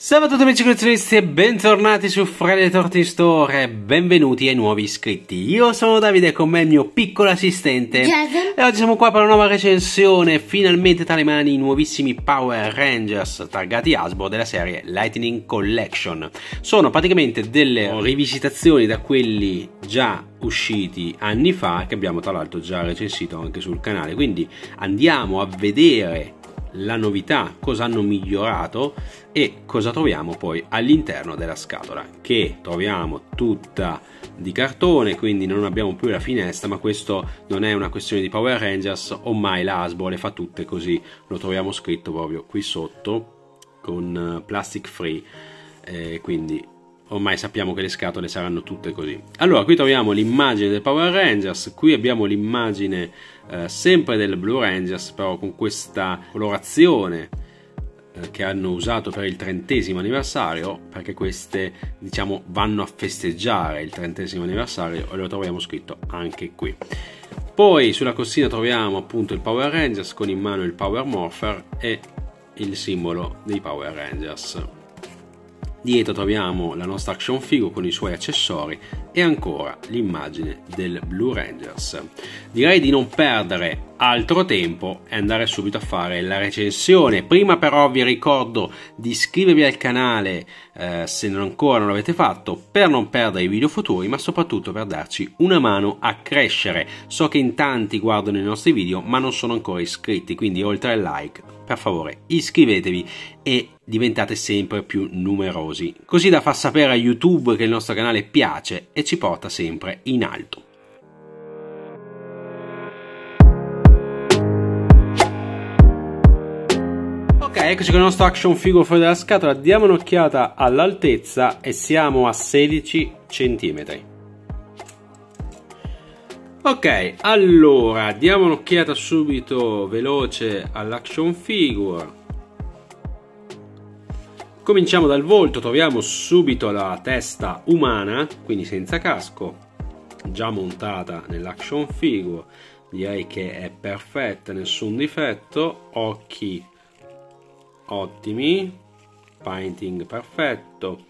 Salve a tutti amici collezionisti e bentornati su Friday Torti Store e benvenuti ai nuovi iscritti. Io sono Davide con me il mio piccolo assistente Jason. e oggi siamo qua per una nuova recensione, finalmente tra le mani i nuovissimi Power Rangers targati Hasbro della serie Lightning Collection. Sono praticamente delle rivisitazioni da quelli già usciti anni fa che abbiamo tra l'altro già recensito anche sul canale, quindi andiamo a vedere la novità, cosa hanno migliorato e cosa troviamo poi all'interno della scatola che troviamo tutta di cartone quindi non abbiamo più la finestra ma questo non è una questione di Power Rangers ormai la Hasbro le fa tutte così lo troviamo scritto proprio qui sotto con plastic free. Eh, quindi ormai sappiamo che le scatole saranno tutte così. Allora, qui troviamo l'immagine del Power Rangers, qui abbiamo l'immagine eh, sempre del Blue Rangers, però con questa colorazione eh, che hanno usato per il trentesimo anniversario, perché queste, diciamo, vanno a festeggiare il trentesimo anniversario e lo troviamo scritto anche qui. Poi sulla cossina troviamo appunto il Power Rangers con in mano il Power Morpher e il simbolo dei Power Rangers. Dietro troviamo la nostra action figure con i suoi accessori e ancora l'immagine del Blue Rangers. Direi di non perdere altro tempo e andare subito a fare la recensione. Prima però vi ricordo di iscrivervi al canale eh, se non ancora non l'avete fatto per non perdere i video futuri ma soprattutto per darci una mano a crescere. So che in tanti guardano i nostri video ma non sono ancora iscritti quindi oltre al like per favore iscrivetevi e diventate sempre più numerosi, così da far sapere a YouTube che il nostro canale piace e ci porta sempre in alto. Ok, eccoci con il nostro action figure fuori dalla scatola, diamo un'occhiata all'altezza e siamo a 16 cm. Ok, allora diamo un'occhiata subito veloce all'action figure. Cominciamo dal volto, troviamo subito la testa umana, quindi senza casco, già montata nell'action figure. Direi che è perfetta, nessun difetto, occhi ottimi, painting perfetto.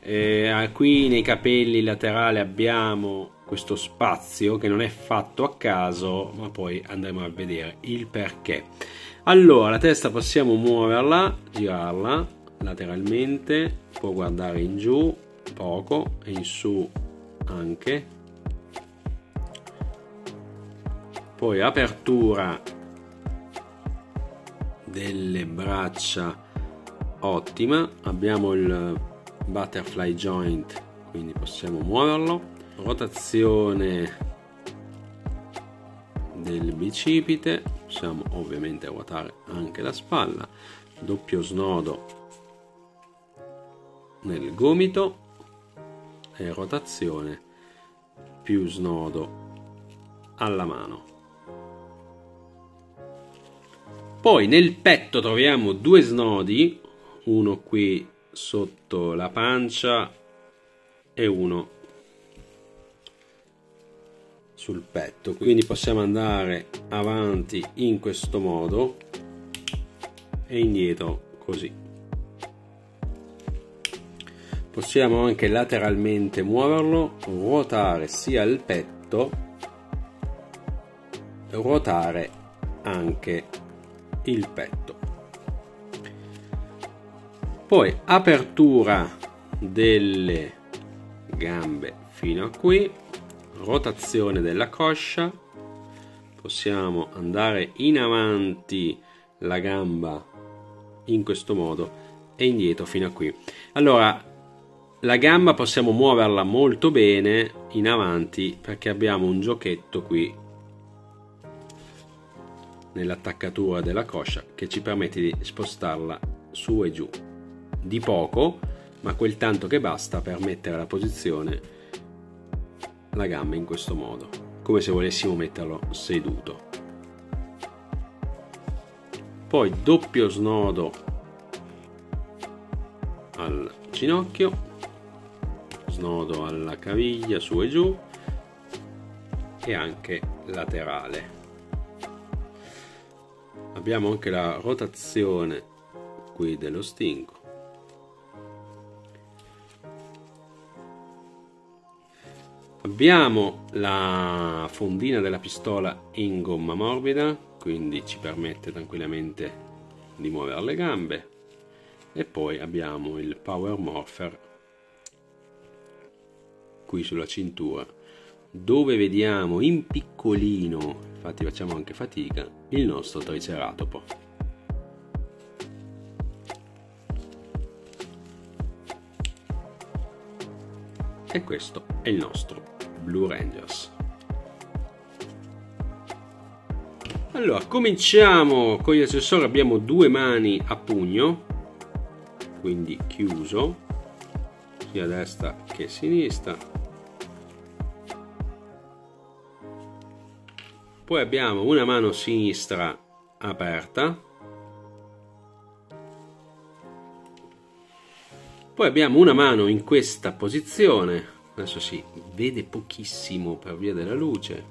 Eh, qui nei capelli laterali abbiamo questo spazio che non è fatto a caso ma poi andremo a vedere il perché allora la testa possiamo muoverla girarla lateralmente può guardare in giù poco e in su anche. Poi apertura delle braccia ottima. Abbiamo il butterfly joint quindi possiamo muoverlo. Rotazione del bicipite possiamo ovviamente ruotare anche la spalla. Doppio snodo nel gomito e rotazione più snodo alla mano. Poi nel petto troviamo due snodi uno qui sotto la pancia e uno sul petto. Quindi possiamo andare avanti in questo modo e indietro così possiamo anche lateralmente muoverlo ruotare sia il petto ruotare anche il petto. Poi apertura delle gambe fino a qui rotazione della coscia. Possiamo andare in avanti la gamba in questo modo e indietro fino a qui. Allora la gamba possiamo muoverla molto bene in avanti perché abbiamo un giochetto qui nell'attaccatura della coscia che ci permette di spostarla su e giù. Di poco ma quel tanto che basta per mettere la posizione la gamba in questo modo come se volessimo metterlo seduto. Poi doppio snodo al ginocchio snodo alla caviglia su e giù e anche laterale. Abbiamo anche la rotazione qui dello stinco. Abbiamo la fondina della pistola in gomma morbida quindi ci permette tranquillamente di muovere le gambe. E poi abbiamo il power morpher qui sulla cintura, dove vediamo in piccolino, infatti facciamo anche fatica, il nostro Triceratopo. E questo è il nostro Blue Rangers. Allora, cominciamo con gli accessori, abbiamo due mani a pugno, quindi chiuso, sia a destra che a sinistra. Poi abbiamo una mano sinistra aperta. Poi abbiamo una mano in questa posizione. Adesso si vede pochissimo per via della luce.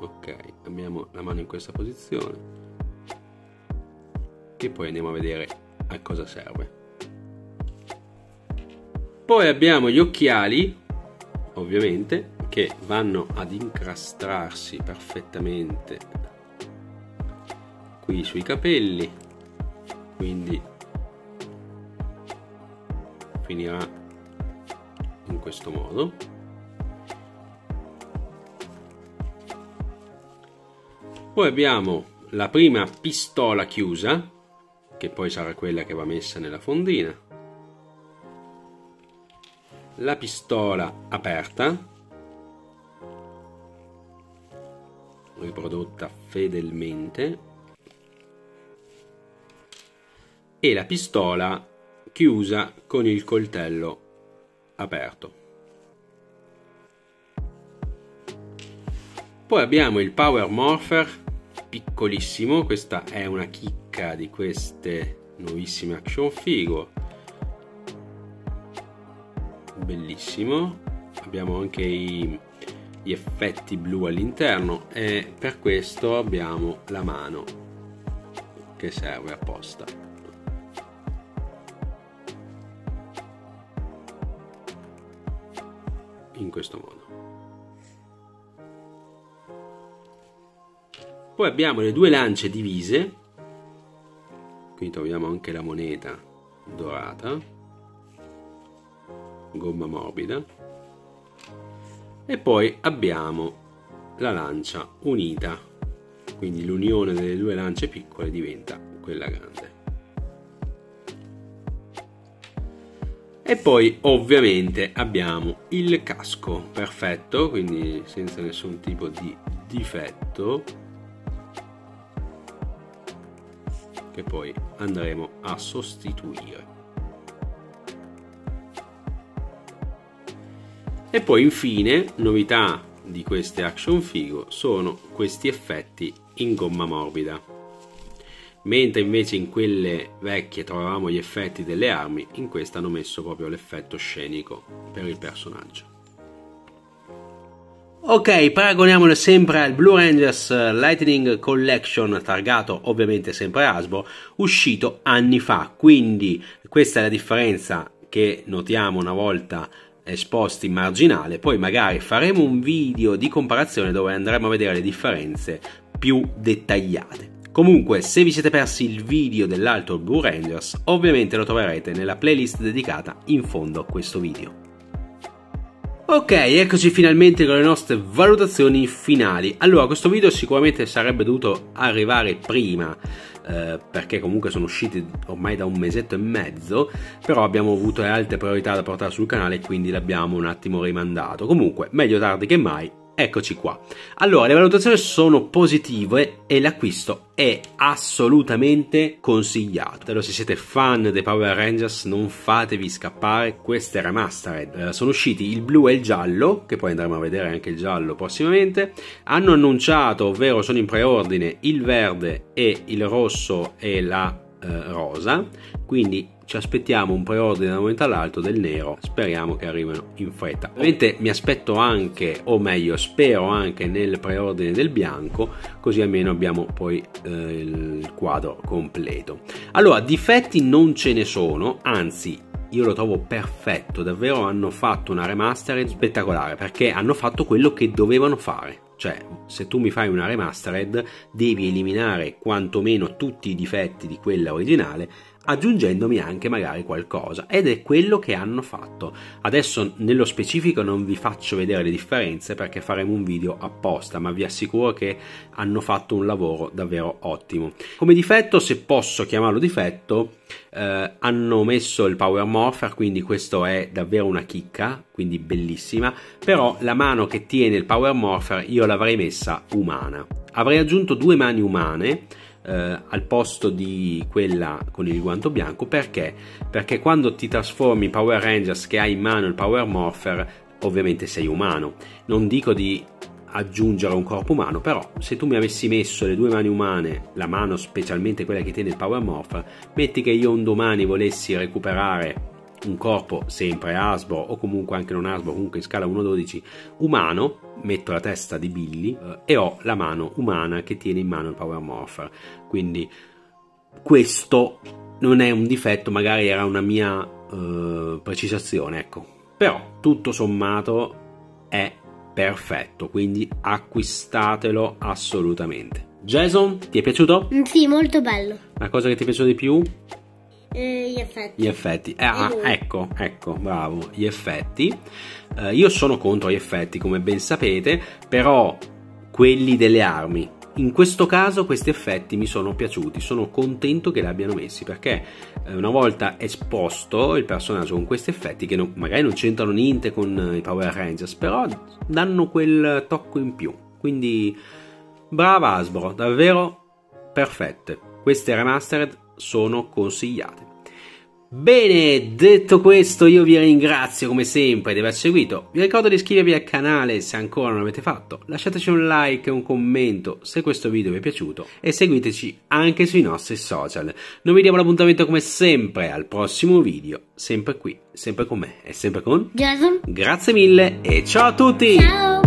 Ok abbiamo la mano in questa posizione. E poi andiamo a vedere a cosa serve. Poi abbiamo gli occhiali ovviamente che vanno ad incrastrarsi perfettamente qui sui capelli quindi finirà in questo modo. Poi abbiamo la prima pistola chiusa che poi sarà quella che va messa nella fondina. La pistola aperta riprodotta fedelmente e la pistola chiusa con il coltello aperto. Poi abbiamo il Power Morpher, piccolissimo, questa è una chicca di queste nuovissime action figure. Bellissimo, abbiamo anche i, gli effetti blu all'interno e per questo abbiamo la mano che serve apposta. in questo modo. Poi abbiamo le due lance divise, qui troviamo anche la moneta dorata, gomma morbida, e poi abbiamo la lancia unita, quindi l'unione delle due lance piccole diventa quella grande. E poi ovviamente abbiamo il casco perfetto, quindi senza nessun tipo di difetto. Che poi andremo a sostituire. E poi infine, novità di queste action figure sono questi effetti in gomma morbida mentre invece in quelle vecchie trovavamo gli effetti delle armi, in questa hanno messo proprio l'effetto scenico per il personaggio. Ok, paragoniamole sempre al Blue Rangers Lightning Collection, targato ovviamente sempre Hasbro, uscito anni fa, quindi questa è la differenza che notiamo una volta esposti in marginale, poi magari faremo un video di comparazione dove andremo a vedere le differenze più dettagliate. Comunque, se vi siete persi il video dell'altro Blue Rangers, ovviamente lo troverete nella playlist dedicata in fondo a questo video. Ok, eccoci finalmente con le nostre valutazioni finali. Allora, questo video sicuramente sarebbe dovuto arrivare prima, eh, perché comunque sono usciti ormai da un mesetto e mezzo, però abbiamo avuto altre priorità da portare sul canale quindi l'abbiamo un attimo rimandato. Comunque, meglio tardi che mai, Eccoci qua. Allora, le valutazioni sono positive e l'acquisto è assolutamente consigliato. Se siete fan dei Power Rangers, non fatevi scappare queste remastered. Eh, sono usciti il blu e il giallo, che poi andremo a vedere anche il giallo prossimamente. Hanno annunciato, ovvero sono in preordine, il verde e il rosso e la eh, rosa. Quindi ci aspettiamo un preordine da un momento all'altro del nero, speriamo che arrivino in fretta. Ovviamente mi aspetto anche, o meglio, spero anche nel preordine del bianco, così almeno abbiamo poi eh, il quadro completo. Allora, difetti non ce ne sono, anzi io lo trovo perfetto, davvero hanno fatto una remastered spettacolare perché hanno fatto quello che dovevano fare. Cioè, se tu mi fai una remastered, devi eliminare quantomeno tutti i difetti di quella originale aggiungendomi anche magari qualcosa ed è quello che hanno fatto. Adesso nello specifico non vi faccio vedere le differenze perché faremo un video apposta, ma vi assicuro che hanno fatto un lavoro davvero ottimo. Come difetto, se posso chiamarlo difetto, eh, hanno messo il Power Morpher, quindi questo è davvero una chicca, quindi bellissima, però la mano che tiene il Power Morpher io l'avrei messa umana. Avrei aggiunto due mani umane eh, al posto di quella con il guanto bianco perché? Perché quando ti trasformi in Power Rangers che hai in mano il Power Morpher, ovviamente sei umano. Non dico di aggiungere un corpo umano, però se tu mi avessi messo le due mani umane, la mano specialmente quella che tiene il Power Morpher, metti che io un domani volessi recuperare un corpo sempre Asbo o comunque anche non Asbo, comunque in scala 1-12 umano, metto la testa di Billy eh, e ho la mano umana che tiene in mano il Power Morpher. Quindi questo non è un difetto, magari era una mia eh, precisazione, ecco. Però tutto sommato è perfetto, quindi acquistatelo assolutamente. Jason, ti è piaciuto? Sì, molto bello. La cosa che ti è piaciuta di più? Eh, gli effetti. Gli effetti. Eh, ah, ecco, ecco, bravo, gli effetti. Eh, io sono contro gli effetti, come ben sapete, però quelli delle armi. In questo caso questi effetti mi sono piaciuti, sono contento che li abbiano messi perché eh, una volta esposto il personaggio con questi effetti che non, magari non c'entrano niente con i Power Rangers, però danno quel tocco in più. Quindi brava Asbro, davvero perfette. Queste remastered sono consigliate. Bene, detto questo io vi ringrazio come sempre di aver seguito, vi ricordo di iscrivervi al canale se ancora non l'avete fatto, lasciateci un like e un commento se questo video vi è piaciuto e seguiteci anche sui nostri social. Noi vi diamo l'appuntamento come sempre al prossimo video, sempre qui, sempre con me e sempre con Jason. Grazie mille e ciao a tutti! Ciao.